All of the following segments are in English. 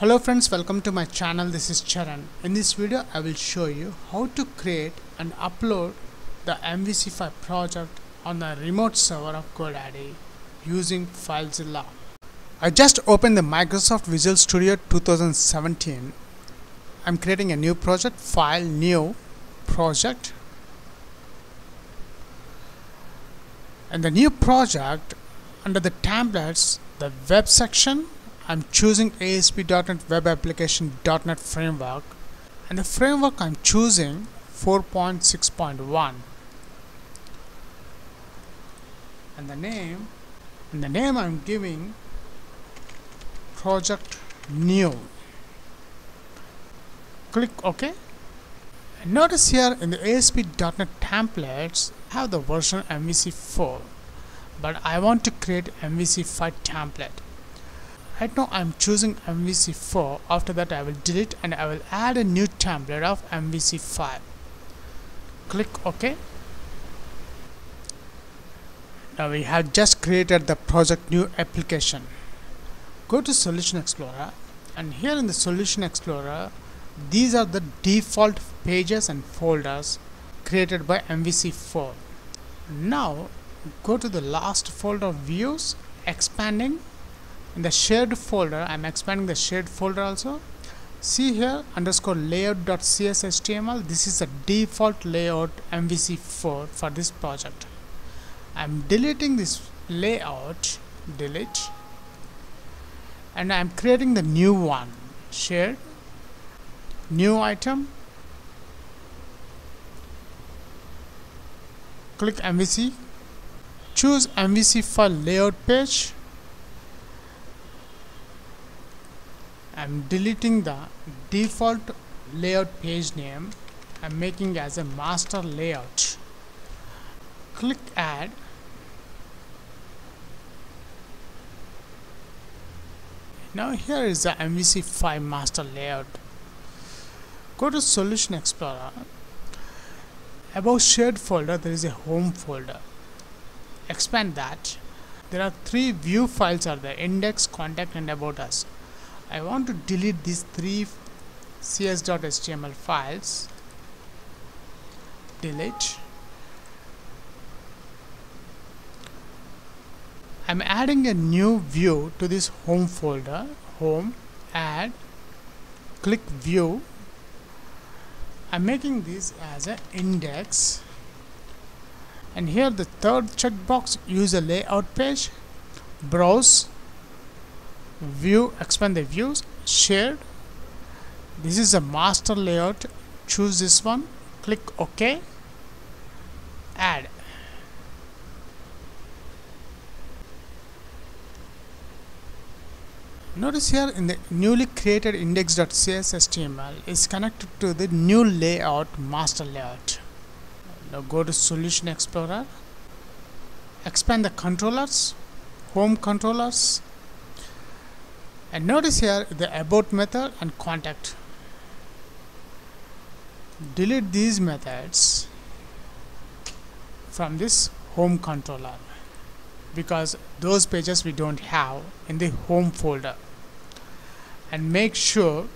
Hello friends, welcome to my channel. This is Charan. In this video, I will show you how to create and upload the MVC5 project on the remote server of GoDaddy using FileZilla. I just opened the Microsoft Visual Studio 2017. I'm creating a new project, File New Project. And the new project under the templates, the web section, I'm choosing ASP.NET Web Application.NET Framework. And the framework I'm choosing 4.6.1 and the name and the name I'm giving project new. Click OK. And notice here in the ASP.NET templates have the version MVC4 but I want to create MVC5 template right now I'm choosing MVC4 after that I will delete and I will add a new template of MVC5 click OK. Now we have just created the project new application. Go to solution explorer and here in the solution explorer these are the default pages and folders created by MVC4 now go to the last folder of views expanding in the shared folder I'm expanding the shared folder also. See here underscore layout.cshtml this is the default layout MVC4 for this project. I'm deleting this layout delete and I'm creating the new one shared new item. Click MVC choose MVC file layout page I'm deleting the default layout page name I'm making as a master layout. Click add. Now here is the MVC5 master layout. Go to solution explorer. Above shared folder there is a home folder. Expand that. There are three view files are there index contact and about us I want to delete these three cs.html files. Delete. I'm adding a new view to this home folder home add click view. I'm making this as an index. And here the third checkbox use a layout page browse view expand the views shared this is a master layout. Choose this one. Click ok. Add. Notice here in the newly created index.cshtml is connected to the new layout master layout. Now go to solution explorer. Expand the controllers home controllers and notice here the about method and contact. Delete these methods from this home controller because those pages we don't have in the home folder. And make sure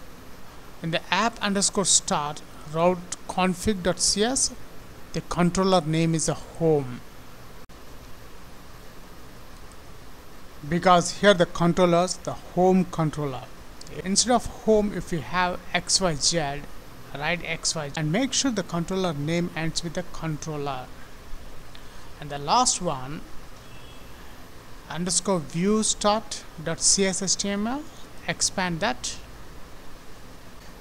in the app underscore start route config.cs the controller name is a home because here the controllers the home controller. Instead of home if you have xyz write xyz and make sure the controller name ends with the controller. And the last one underscore view start dot cshtml expand that.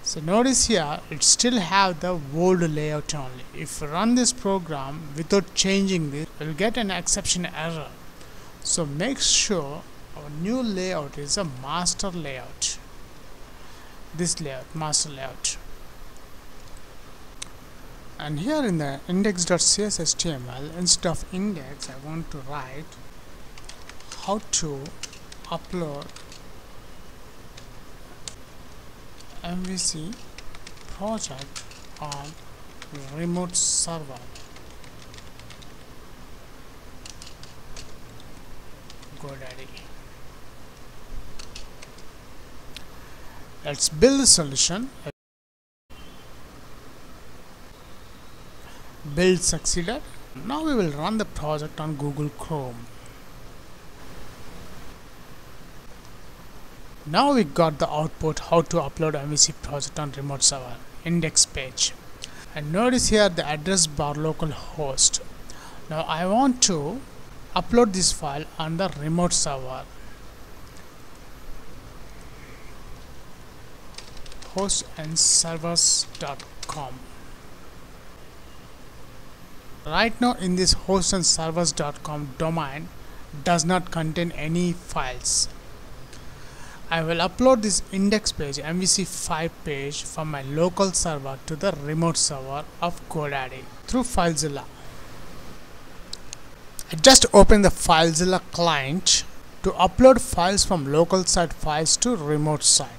So notice here it still have the old layout only. If you run this program without changing this you'll get an exception error so make sure our new layout is a master layout. This layout master layout. And here in the index.cshtml instead of index I want to write how to upload MVC project on remote server GoDaddy let's build the solution. Build succeeded. Now we will run the project on Google Chrome. Now we got the output how to upload MVC project on remote server index page. And notice here the address bar localhost now I want to upload this file on the remote server. host and servers.com right now in this host and servers.com domain does not contain any files. I will upload this index page MVC5 page from my local server to the remote server of GoDaddy through FileZilla. Just open the FileZilla client to upload files from local site files to remote site.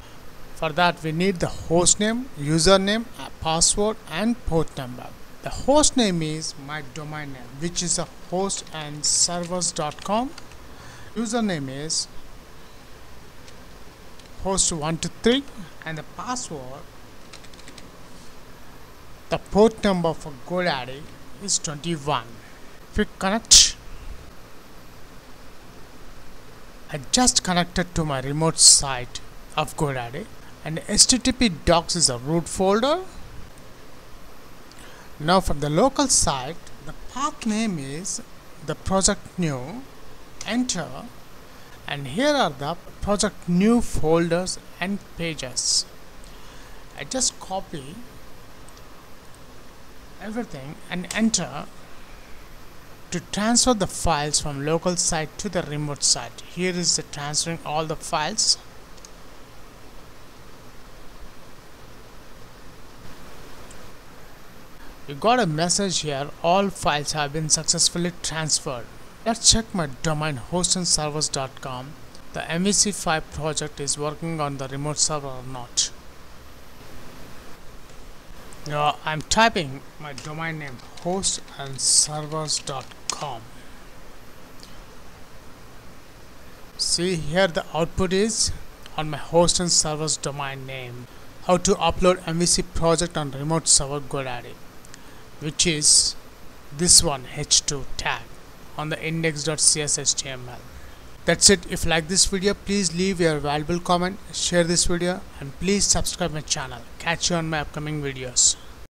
For that we need the hostname, username, uh, password and port number. The hostname is my domain name which is a host and servers.com. Username is host123 and the password the port number for GoDaddy is 21 we connect I just connected to my remote site of GoDaddy and HTTP docs is a root folder. Now from the local site the path name is the project new. Enter. And here are the project new folders and pages. I just copy everything and enter to transfer the files from local site to the remote site. Here is the transferring all the files. You got a message here. All files have been successfully transferred. Let's check my domain hostandservers.com the MVC5 project is working on the remote server or not? Now I'm typing my domain name hostandservers.com see here the output is on my host and servers domain name how to upload MVC project on remote server GoDaddy which is this one h2 tag on the index.cs html that's it. If you like this video please leave your valuable comment share this video and please subscribe my channel. Catch you on my upcoming videos